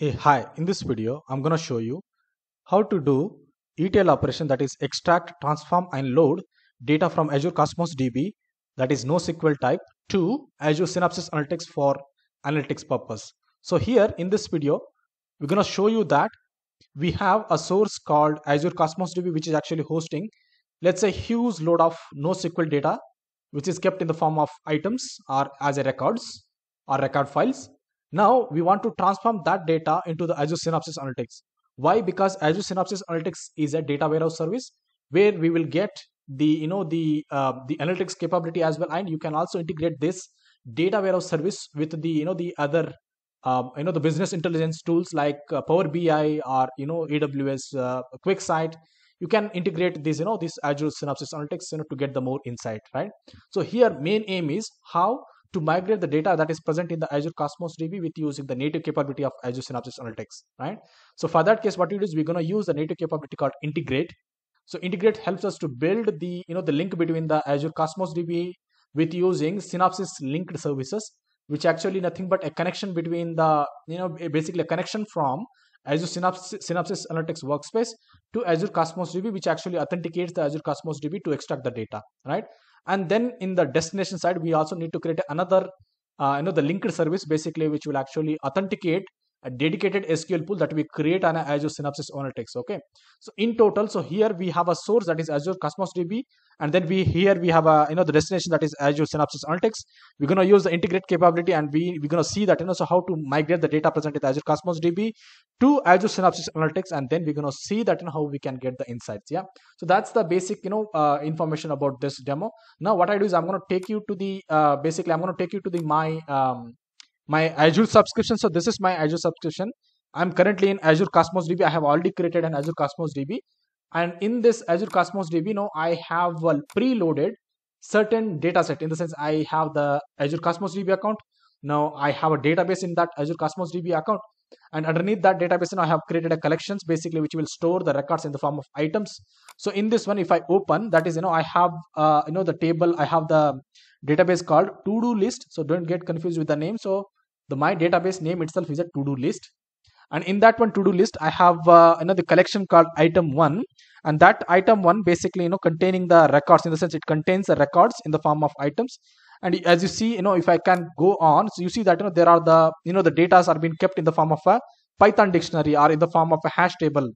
Hey, hi, in this video, I'm going to show you how to do ETL operation that is extract, transform and load data from Azure Cosmos DB that is NoSQL type to Azure Synapse Analytics for analytics purpose. So here in this video, we're going to show you that we have a source called Azure Cosmos DB which is actually hosting let's say huge load of NoSQL data which is kept in the form of items or as a records or record files now we want to transform that data into the Azure Synapse Analytics. Why? Because Azure Synapse Analytics is a data warehouse service where we will get the you know the uh, the analytics capability as well, and you can also integrate this data warehouse service with the you know the other um, you know the business intelligence tools like uh, Power BI or you know AWS uh, QuickSight. You can integrate this you know this Azure Synapse Analytics you know to get the more insight, right? So here main aim is how to migrate the data that is present in the Azure Cosmos DB with using the native capability of Azure Synapse Analytics, right? So for that case, what we do is we're going to use the native capability called integrate. So integrate helps us to build the you know the link between the Azure Cosmos DB with using Synapse linked services, which actually nothing but a connection between the you know basically a connection from Azure Synapse, Synapse Analytics Workspace to Azure Cosmos DB, which actually authenticates the Azure Cosmos DB to extract the data, right? And then in the destination side we also need to create another uh, you know the linked service basically which will actually authenticate a dedicated SQL pool that we create on Azure Synapse Analytics. Okay, so in total, so here we have a source that is Azure Cosmos DB, and then we here we have a you know the destination that is Azure Synapse Analytics. We're gonna use the integrate capability, and we we're gonna see that you know so how to migrate the data present in Azure Cosmos DB to Azure Synapse Analytics, and then we're gonna see that you know how we can get the insights. Yeah, so that's the basic you know uh, information about this demo. Now what I do is I'm gonna take you to the uh, basically I'm gonna take you to the my um, my Azure subscription. So this is my Azure subscription. I'm currently in Azure Cosmos DB. I have already created an Azure Cosmos DB. And in this Azure Cosmos DB, now I have uh, preloaded certain data set. In the sense, I have the Azure Cosmos DB account. Now I have a database in that Azure Cosmos DB account. And underneath that database, now I have created a collections basically which will store the records in the form of items. So in this one, if I open, that is, you know, I have, uh, you know, the table, I have the database called to-do list. So don't get confused with the name. So the my database name itself is a to-do list. And in that one to-do list i have uh, another collection called item one. And that item one basically you know containing the records in the sense it contains the records in the form of items. And as you see you know if i can go on so you see that you know there are the you know the data are being kept in the form of a python dictionary or in the form of a hash table.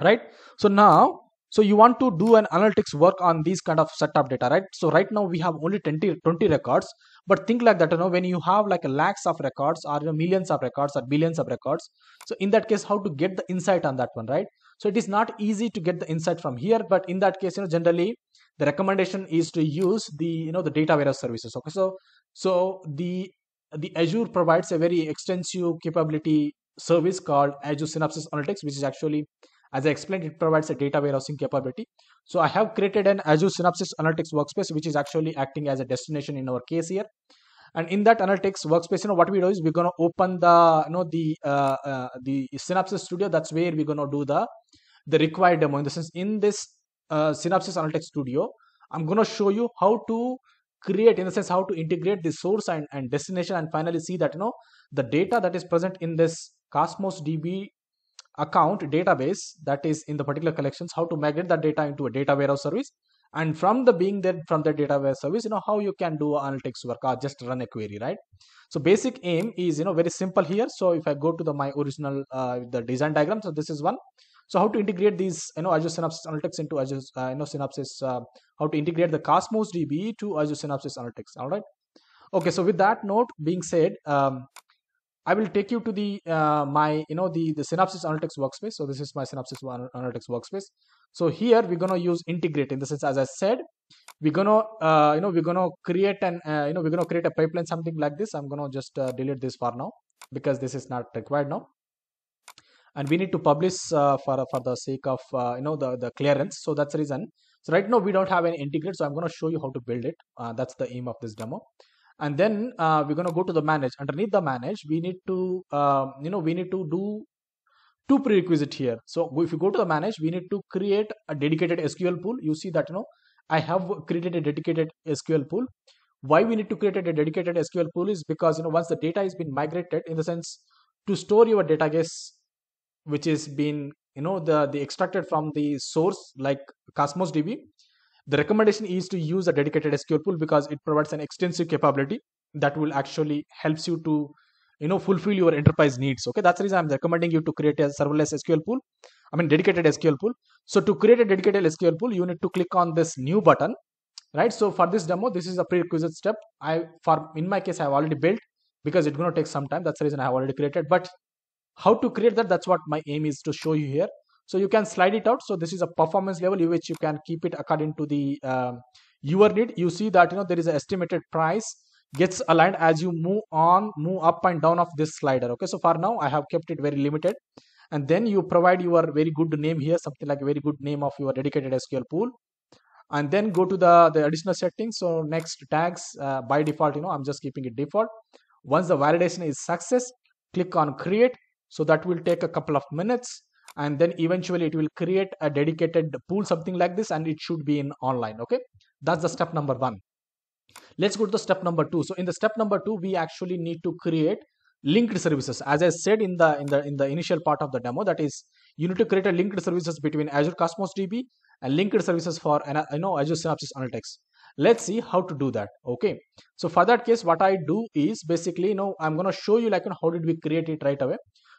Right? So now so you want to do an analytics work on these kind of set of data right? So right now we have only 20 20 records but think like that you know when you have like a lakhs of records or you know, millions of records or billions of records so in that case how to get the insight on that one right? So it is not easy to get the insight from here but in that case you know generally the recommendation is to use the you know the data warehouse services okay? So so the the azure provides a very extensive capability service called azure synapse analytics which is actually as I explained, it provides a data warehousing capability. So I have created an Azure Synapse Analytics workspace, which is actually acting as a destination in our case here. And in that analytics workspace, you know what we do is we're gonna open the you know the uh, uh, the Synapse Studio. That's where we're gonna do the the required demo. In the sense, in this uh, Analytics Studio, I'm gonna show you how to create in the sense how to integrate the source and, and destination and finally see that you know the data that is present in this cosmos db account database that is in the particular collections how to migrate that data into a data warehouse service. And from the being there from the data warehouse service you know how you can do analytics work or just run a query right? So basic aim is you know very simple here. So if i go to the my original uh, the design diagram so this is one. So how to integrate these you know azure synapse analytics into azure uh, you know synapses uh, how to integrate the cosmos db to azure synapse analytics all right? Okay so with that note being said um, I will take you to the uh, my you know the the Synapse Analytics workspace. So this is my Synapse Analytics workspace. So here we're gonna use integrate in the sense as I said, we're gonna uh, you know we're gonna create an uh, you know we're gonna create a pipeline something like this. I'm gonna just uh, delete this for now because this is not required now. And we need to publish uh, for for the sake of uh, you know the the clearance. So that's the reason. So right now we don't have any integrate. So I'm gonna show you how to build it. that's the aim of this demo and then uh, we're going to go to the manage. Underneath the manage we need to uh, you know we need to do two prerequisite here. So if you go to the manage we need to create a dedicated sql pool. You see that you know i have created a dedicated sql pool. Why we need to create a dedicated sql pool is because you know once the data has been migrated in the sense to store your database which is been you know the the extracted from the source like cosmos db the recommendation is to use a dedicated sql pool because it provides an extensive capability that will actually helps you to you know fulfill your enterprise needs okay? That's the reason i'm recommending you to create a serverless sql pool i mean dedicated sql pool. So to create a dedicated sql pool you need to click on this new button right? So for this demo this is a prerequisite step. I for in my case i have already built because it's going to take some time. That's the reason i have already created. But how to create that that's what my aim is to show you here so you can slide it out. So this is a performance level which you can keep it according to the um, your need. You see that you know there is an estimated price gets aligned as you move on move up and down of this slider. Okay so for now i have kept it very limited. And then you provide your very good name here something like a very good name of your dedicated sql pool. And then go to the the additional settings. So next tags uh, by default you know i'm just keeping it default. Once the validation is success click on create. So that will take a couple of minutes and then eventually it will create a dedicated pool something like this and it should be in online okay? That's the step number one. Let's go to the step number two. So in the step number two we actually need to create linked services. As i said in the in the in the initial part of the demo that is you need to create a linked services between azure cosmos db and linked services for and you know azure synapse analytics. Let's see how to do that okay? So for that case what i do is basically you know i'm going to show you like you know, how did we create it right away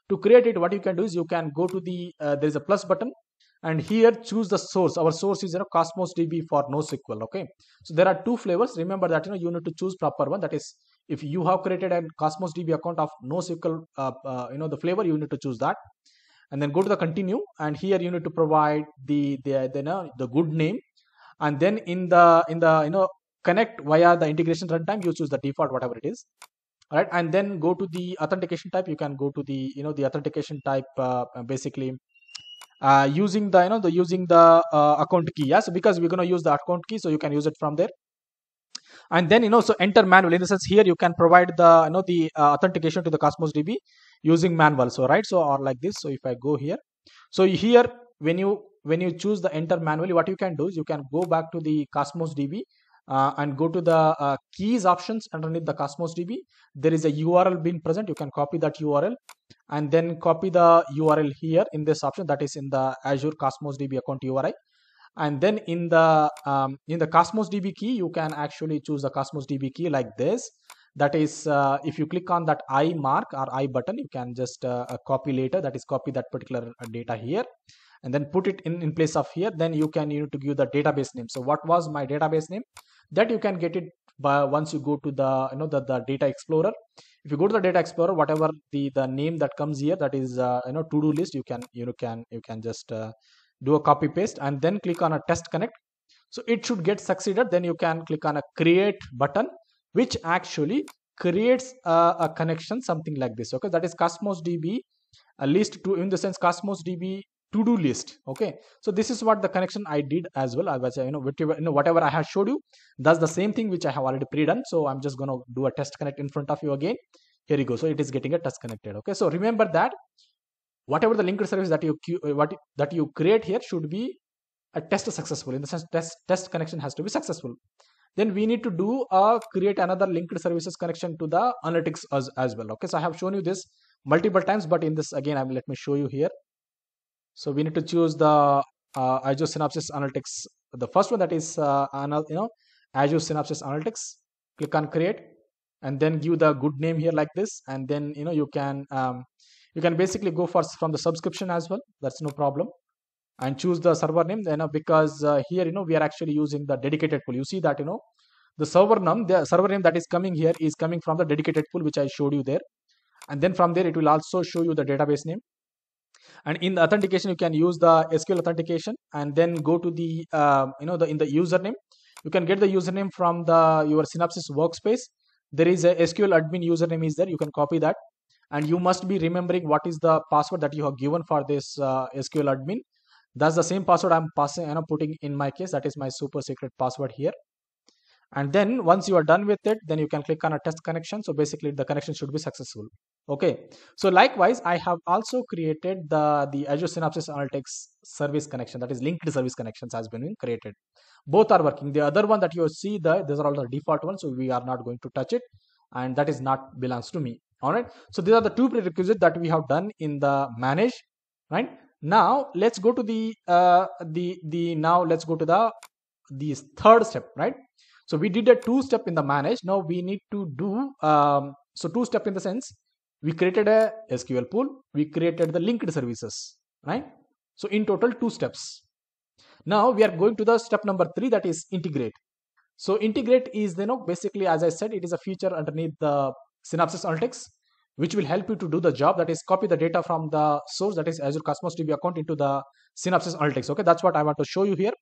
to create it what you can do is you can go to the uh, there is a plus button and here choose the source. Our source is you know cosmos db for nosql okay? So there are two flavors. Remember that you know you need to choose proper one. That is if you have created a cosmos db account of nosql uh, uh, you know the flavor you need to choose that. And then go to the continue and here you need to provide the the the, you know, the good name. And then in the in the you know connect via the integration runtime you choose the default whatever it is all right? And then go to the authentication type. You can go to the you know the authentication type uh, basically uh, using the you know the using the uh, account key. Yes because we're going to use the account key so you can use it from there. And then you know so enter manual. In the sense here you can provide the you know the uh, authentication to the cosmos db using manual. So right? So or like this. So if i go here. So here when you when you choose the enter manually what you can do is you can go back to the cosmos db uh, and go to the uh, keys options underneath the Cosmos DB. There is a URL being present. You can copy that URL and then copy the URL here in this option that is in the Azure Cosmos DB account URI. And then in the um, in the Cosmos DB key, you can actually choose the Cosmos DB key like this. That is, uh, if you click on that I mark or I button, you can just uh, uh, copy later. That is, copy that particular data here and then put it in, in place of here. Then you can you need to give the database name. So what was my database name? That you can get it by once you go to the you know the, the data explorer. If you go to the data explorer whatever the the name that comes here that is uh, you know to do list you can you know can you can just uh, do a copy paste and then click on a test connect. So it should get succeeded. Then you can click on a create button which actually creates a, a connection something like this. Okay? That is cosmos db a list to in the sense cosmos db to-do list okay? So this is what the connection i did as well i was you know whatever you know whatever i have showed you that's the same thing which i have already pre-done. So i'm just going to do a test connect in front of you again. Here you go. So it is getting a test connected okay? So remember that whatever the linked service that you uh, what that you create here should be a test successful in the sense test test connection has to be successful. Then we need to do a create another linked services connection to the analytics as, as well okay? So i have shown you this multiple times but in this again i will let me show you here so we need to choose the uh, Azure Synapses Analytics. The first one that is uh, you know Azure Synapses Analytics. Click on create and then give the good name here like this. And then you know you can um, you can basically go for from the subscription as well. That's no problem. And choose the server name you know because uh, here you know we are actually using the dedicated pool. You see that you know the server name the server name that is coming here is coming from the dedicated pool which i showed you there. And then from there it will also show you the database name and in the authentication you can use the sql authentication and then go to the uh, you know the in the username. You can get the username from the your synapses workspace. There is a sql admin username is there. You can copy that. And you must be remembering what is the password that you have given for this uh, sql admin. That's the same password i'm passing and i'm putting in my case. That is my super secret password here. And then once you are done with it then you can click on a test connection. So basically the connection should be successful okay. So likewise i have also created the the azure synapses analytics service connection. That is linked service connections has been created. Both are working. The other one that you see the these are all the default ones so we are not going to touch it and that is not belongs to me. All right. So these are the two prerequisites that we have done in the manage right? Now let's go to the uh, the the now let's go to the the third step right? So we did a two step in the manage. Now we need to do um, so two step in the sense we created a sql pool. We created the linked services right? So in total two steps. Now we are going to the step number three that is integrate. So integrate is you know basically as i said it is a feature underneath the synapses analytics which will help you to do the job. That is copy the data from the source that is azure cosmos db account into the synapses analytics okay? That's what i want to show you here.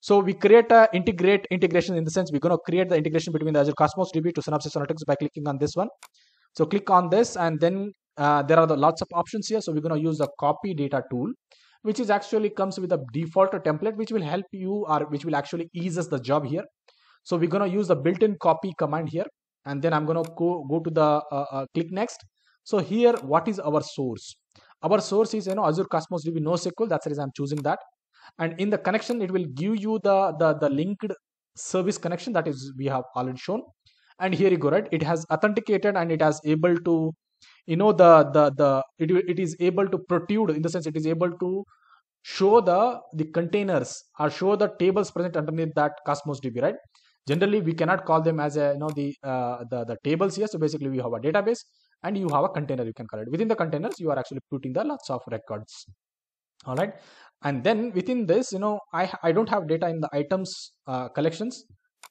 So we create a integrate integration in the sense we're going to create the integration between the azure cosmos db to synapses analytics by clicking on this one so click on this and then uh, there are the lots of options here so we're going to use the copy data tool which is actually comes with a default template which will help you or which will actually ease us the job here so we're going to use the built-in copy command here and then i'm going to go go to the uh, uh, click next so here, what is our source? Our source is you know Azure Cosmos DB NoSQL. That's the reason I'm choosing that. And in the connection, it will give you the the the linked service connection that is we have already shown. And here you go right. It has authenticated and it has able to you know the the the it, it is able to protrude in the sense it is able to show the the containers or show the tables present underneath that cosmos db right? Generally we cannot call them as a you know the uh, the the tables here. So basically we have a database and you have a container you can call it. Within the containers you are actually putting the lots of records. All right? And then within this you know i i don't have data in the items uh, collections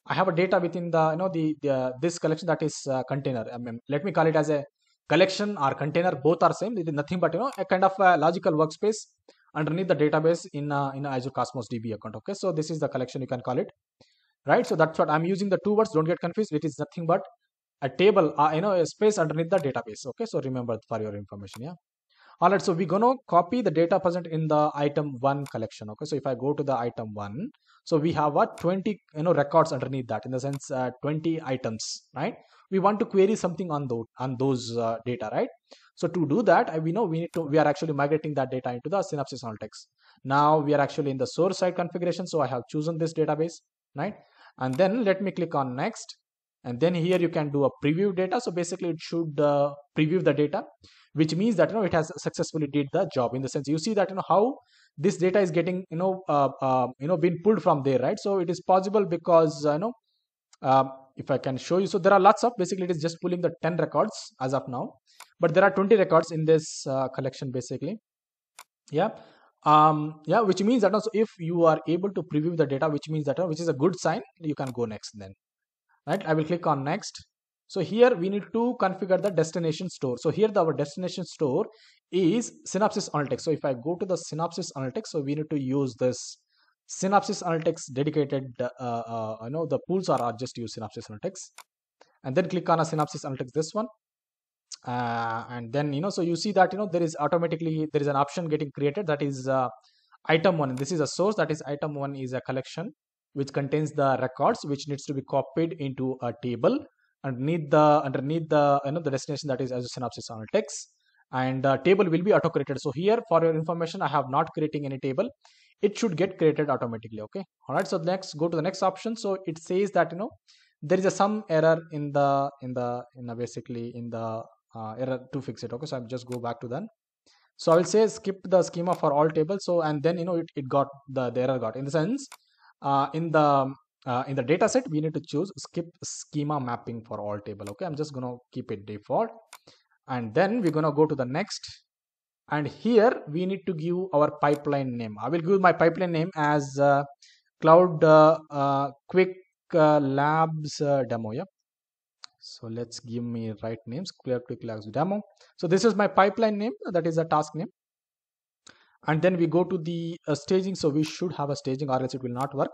i have a data within the you know the, the this collection that is uh, container. I mean, let me call it as a collection or container. Both are same. It is nothing but you know a kind of a logical workspace underneath the database in uh, in azure cosmos db account okay? So this is the collection you can call it. Right? So that's what i'm using the two words don't get confused it is nothing but a table uh, you know a space underneath the database okay? So remember for your information yeah? All right so we're going to copy the data present in the item one collection okay? So if i go to the item one so we have a 20 you know records underneath that in the sense uh, 20 items right? We want to query something on those on those uh, data right? So to do that we know we need to we are actually migrating that data into the synapses analytics now we are actually in the source side configuration so i have chosen this database right? And then let me click on next. And then here you can do a preview data. So basically it should uh, preview the data which means that you know it has successfully did the job in the sense you see that you know how this data is getting you know uh, uh, you know being pulled from there right? So it is possible because uh, you know um, if i can show you. So there are lots of basically it is just pulling the 10 records as of now but there are 20 records in this uh, collection basically. Yeah. Um yeah which means that also if you are able to preview the data which means that uh, which is a good sign you can go next then. Right? I will click on next. So here we need to configure the destination store. So here the, our destination store is synapses analytics. So if i go to the synapses analytics so we need to use this synapses analytics dedicated uh, uh, i know the pools are, just use synapses analytics. And then click on a synapses analytics this one. Uh, and then you know so you see that you know there is automatically there is an option getting created that is uh, item one. This is a source that is item one is a collection which contains the records which needs to be copied into a table underneath the underneath the you know the destination that is as a synapses analytics and the table will be auto created so here for your information i have not creating any table. It should get created automatically okay? All right so next go to the next option. So it says that you know there is a some error in the in the in the basically in the uh, error to fix it okay? So i'm just go back to then. So i will say skip the schema for all tables. So and then you know it, it got the, the error got. In the sense uh, in the uh, in the data set we need to choose skip schema mapping for all table okay? I'm just to keep it default and then we're going to go to the next. And here we need to give our pipeline name. I will give my pipeline name as uh, cloud uh, uh, quick uh, labs demo yeah so let's give me right names clear quick labs demo. So this is my pipeline name that is a task name. And then we go to the uh, staging. So we should have a staging or else it will not work.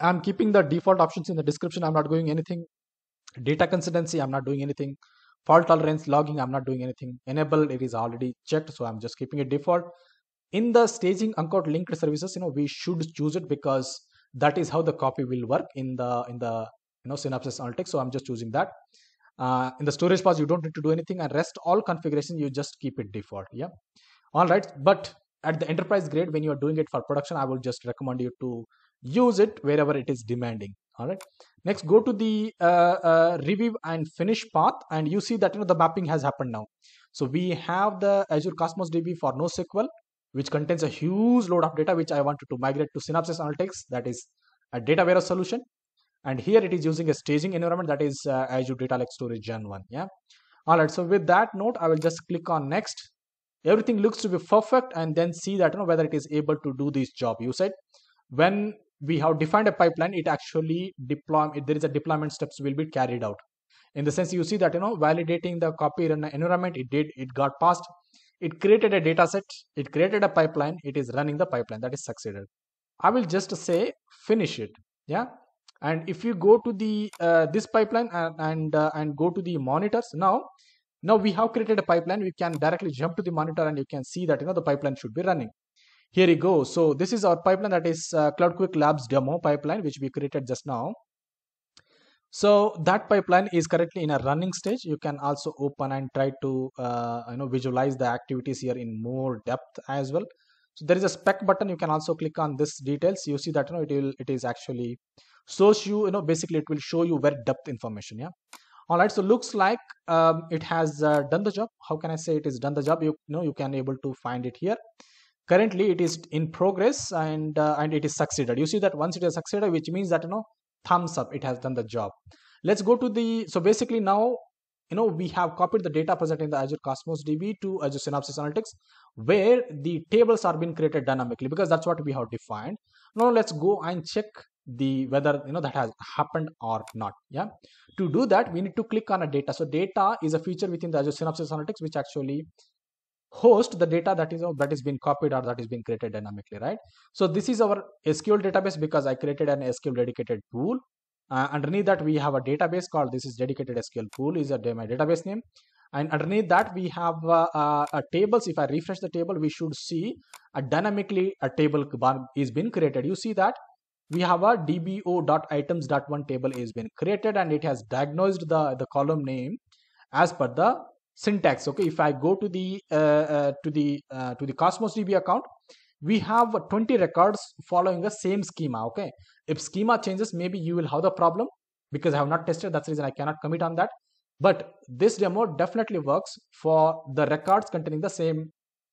I'm keeping the default options in the description. I'm not doing anything. Data consistency i'm not doing anything fault tolerance logging i'm not doing anything enable it is already checked so i'm just keeping it default. In the staging uncode linked services you know we should choose it because that is how the copy will work in the in the you know synapses analytics so i'm just choosing that. Uh, in the storage path you don't need to do anything and rest all configuration you just keep it default yeah? All right but at the enterprise grade when you are doing it for production i will just recommend you to use it wherever it is demanding all right. Next go to the uh, uh, review and finish path and you see that you know the mapping has happened now. So we have the azure cosmos db for nosql which contains a huge load of data which i wanted to migrate to synapses analytics that is a data warehouse solution. And here it is using a staging environment that is uh, azure data lake storage gen 1 yeah? All right so with that note i will just click on next. Everything looks to be perfect and then see that you know whether it is able to do this job you said. When we have defined a pipeline it actually deploy there is a deployment steps will be carried out. In the sense you see that you know validating the copy the environment it did it got passed it created a data set it created a pipeline it is running the pipeline that is succeeded. I will just say finish it yeah? And if you go to the uh, this pipeline and and, uh, and go to the monitors now now we have created a pipeline we can directly jump to the monitor and you can see that you know the pipeline should be running here you go. So this is our pipeline that is uh, cloudquick labs demo pipeline which we created just now. So that pipeline is currently in a running stage. You can also open and try to uh, you know visualize the activities here in more depth as well. So there is a spec button. You can also click on this details. You see that you know it will it is actually shows you you know basically it will show you very depth information yeah. All right. So looks like um, it has uh, done the job. How can i say it is done the job? You, you know you can able to find it here currently it is in progress and uh, and it is succeeded. You see that once it has succeeded which means that you know thumbs up it has done the job. Let's go to the so basically now you know we have copied the data present in the azure cosmos db to azure synapses analytics where the tables are being created dynamically because that's what we have defined. Now let's go and check the whether you know that has happened or not yeah? To do that we need to click on a data. So data is a feature within the azure synapses analytics which actually host the data that is that is being copied or that is being created dynamically right? So this is our sql database because i created an sql dedicated pool. Uh, underneath that we have a database called this is dedicated sql pool is a my database name. And underneath that we have uh, uh, a tables. If i refresh the table we should see a dynamically a table is being created. You see that? We have a dbo.items.1 table is been created and it has diagnosed the the column name as per the syntax okay? If i go to the uh, uh, to the uh, to the cosmos db account we have 20 records following the same schema okay? If schema changes maybe you will have the problem because i have not tested. That's the reason i cannot commit on that. But this demo definitely works for the records containing the same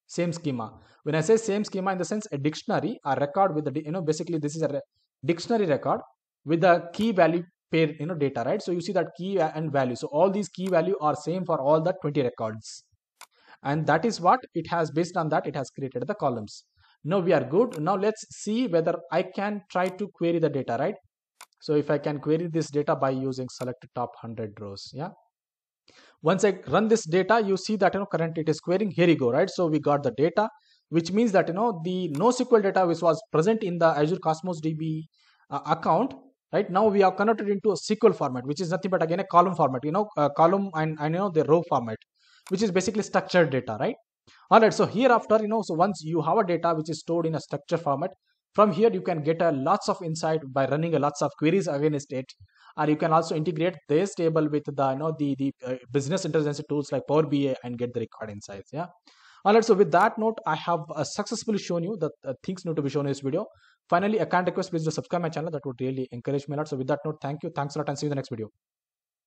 same schema. When i say same schema in the sense a dictionary a record with the you know basically this is a re dictionary record with the key value pair you know data right? So you see that key and value. So all these key value are same for all the 20 records. And that is what it has based on that it has created the columns. Now we are good. Now let's see whether i can try to query the data right? So if i can query this data by using select top 100 rows yeah? Once i run this data you see that you know currently it is querying. Here you go right? So we got the data which means that you know the NoSQL data which was present in the Azure Cosmos DB uh, account right? Now we have converted into a SQL format which is nothing but again a column format you know column and I know the row format which is basically structured data right? All right so hereafter you know so once you have a data which is stored in a structured format from here you can get a lots of insight by running a lots of queries against it. Or you can also integrate this table with the you know the the uh, business intelligence tools like power bi and get the required insights yeah? All right so with that note i have uh, successfully shown you the uh, things need to be shown in this video finally i can't request please to subscribe my channel. That would really encourage me a lot. So with that note thank you. Thanks a lot and see you in the next video